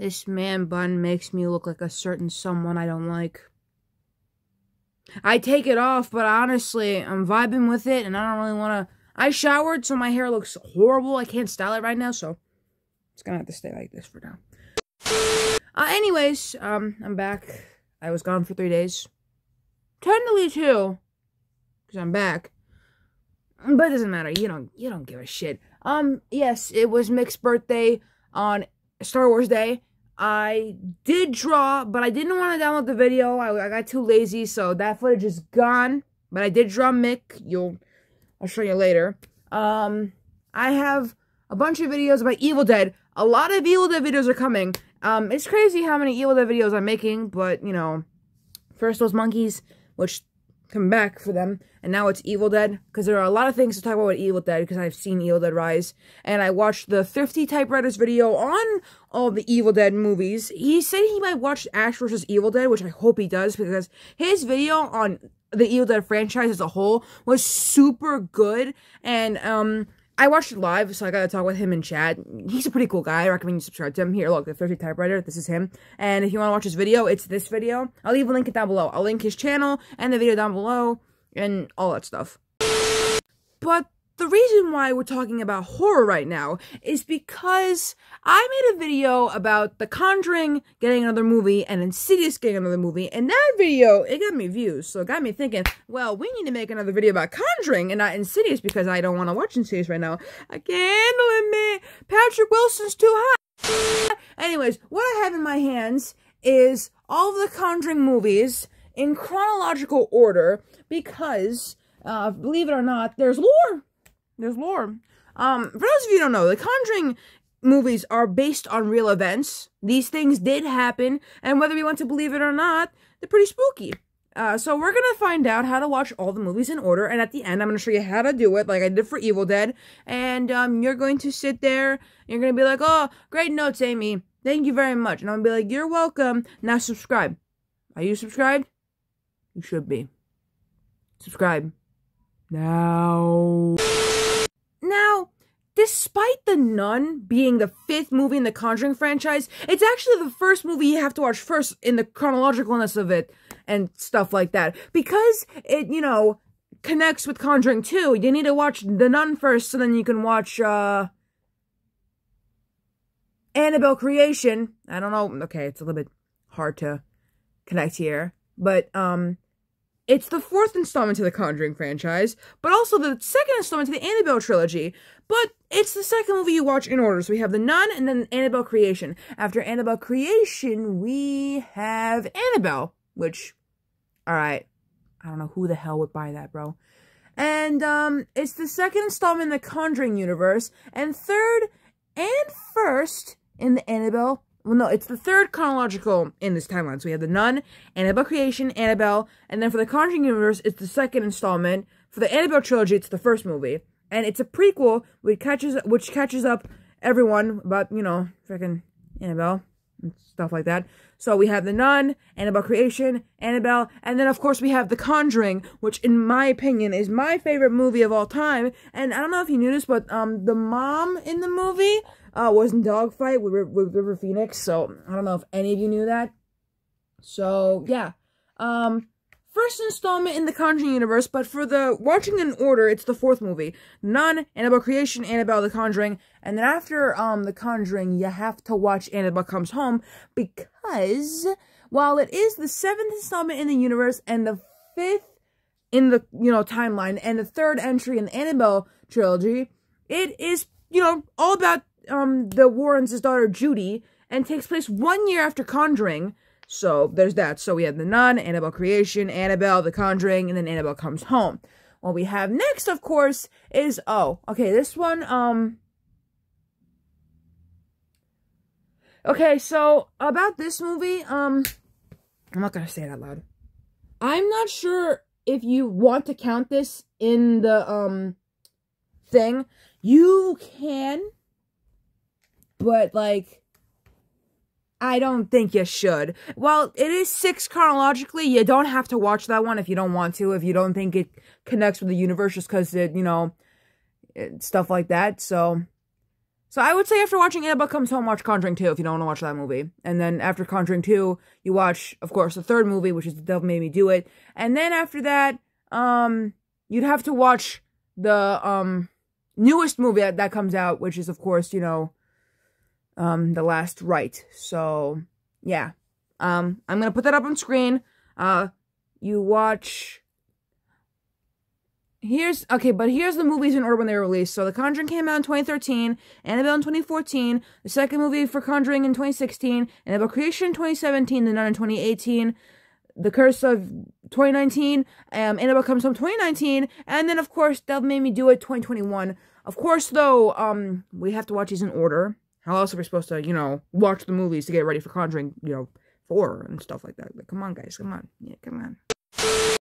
This man bun makes me look like a certain someone I don't like. I take it off, but honestly, I'm vibing with it, and I don't really want to... I showered, so my hair looks horrible. I can't style it right now, so it's gonna have to stay like this for now. Uh, anyways, um, I'm back. I was gone for three days. Technically two, because I'm back. But it doesn't matter. You don't. You don't give a shit. Um. Yes, it was Mick's birthday on Star Wars Day. I did draw, but I didn't want to download the video. I, I got too lazy, so that footage is gone. But I did draw Mick. You'll, I'll show you later. Um, I have a bunch of videos about Evil Dead. A lot of Evil Dead videos are coming. Um, it's crazy how many Evil Dead videos I'm making, but, you know, first those monkeys, which come back for them, and now it's Evil Dead, because there are a lot of things to talk about with Evil Dead, because I've seen Evil Dead Rise, and I watched the thrifty typewriters video on all the Evil Dead movies. He said he might watch Ash vs. Evil Dead, which I hope he does, because his video on the Evil Dead franchise as a whole was super good, and, um, I watched it live, so I got to talk with him in chat. He's a pretty cool guy. I recommend you subscribe to him. Here, look, the thrifty typewriter. This is him. And if you want to watch his video, it's this video. I'll leave a link down below. I'll link his channel and the video down below and all that stuff. But the reason why we're talking about horror right now is because I made a video about The Conjuring getting another movie and Insidious getting another movie, and that video, it got me views, so it got me thinking, well, we need to make another video about Conjuring and not Insidious because I don't want to watch Insidious right now. I can't handle it, Patrick Wilson's too hot. Anyways, what I have in my hands is all of the Conjuring movies in chronological order because, uh, believe it or not, there's lore there's lore. Um, for those of you who don't know, the Conjuring movies are based on real events. These things did happen, and whether we want to believe it or not, they're pretty spooky. Uh, so we're gonna find out how to watch all the movies in order, and at the end, I'm gonna show you how to do it, like I did for Evil Dead. And um, you're going to sit there, you're gonna be like, "Oh, great notes, Amy. Thank you very much." And I'm gonna be like, "You're welcome." Now subscribe. Are you subscribed? You should be. Subscribe. Now, despite The Nun being the fifth movie in the Conjuring franchise, it's actually the first movie you have to watch first in the chronologicalness of it and stuff like that. Because it, you know, connects with Conjuring 2, you need to watch The Nun first so then you can watch, uh, Annabelle Creation. I don't know. Okay, it's a little bit hard to connect here. But, um, it's the fourth installment to the Conjuring franchise, but also the second installment to the Annabelle trilogy. But it's the second movie you watch in order. So we have The Nun and then Annabelle Creation. After Annabelle Creation, we have Annabelle, which, alright, I don't know who the hell would buy that, bro. And, um, it's the second installment in the Conjuring universe, and third and first in the Annabelle well, no, it's the third chronological in this timeline. So we have The Nun, Annabelle Creation, Annabelle, and then for the Conjuring universe, it's the second installment. For the Annabelle trilogy, it's the first movie. And it's a prequel which catches which catches up everyone about, you know, freaking Annabelle and stuff like that. So we have The Nun, Annabelle Creation, Annabelle, and then of course we have The Conjuring, which in my opinion is my favorite movie of all time. And I don't know if you knew this, but um the mom in the movie uh, was in Dogfight with, with River Phoenix. So I don't know if any of you knew that. So yeah, um, first installment in the Conjuring universe, but for the watching in order, it's the fourth movie. Nun, Annabelle Creation, Annabelle the Conjuring, and then after um the Conjuring, you have to watch Annabelle Comes Home because while it is the seventh installment in the universe and the fifth in the you know timeline and the third entry in the Annabelle trilogy, it is you know all about um the Warrens' daughter Judy and takes place one year after Conjuring. So there's that. So we have the Nun, Annabelle Creation, Annabelle, The Conjuring, and then Annabelle Comes Home. What we have next, of course, is oh, okay, this one, um Okay, so about this movie, um I'm not gonna say it out loud. I'm not sure if you want to count this in the um thing. You can but like I don't think you should. Well, it is six chronologically. You don't have to watch that one if you don't want to, if you don't think it connects with the universe just because it, you know, it, stuff like that. So, So I would say after watching Annabelle Comes Home, watch Conjuring 2 if you don't want to watch that movie. And then after Conjuring 2, you watch, of course, the third movie, which is The Devil Made Me Do It. And then after that, um, you'd have to watch the, um, newest movie that, that comes out, which is, of course, you know, um, The Last Rite. So, yeah. Um, I'm gonna put that up on screen. Uh, you watch Here's okay, but here's the movies in order when they were released. So The Conjuring came out in 2013, Annabelle in 2014, the second movie for Conjuring in 2016, Annabelle Creation in 2017, The Nun in 2018, The Curse of 2019, um, Annabelle Comes Home 2019, and then of course Devil Made Me Do It 2021. Of course, though, um, we have to watch these in order. Else are we supposed to, you know, watch the movies to get ready for Conjuring, you know, four and stuff like that? Like, come on, guys, come on, yeah, come on.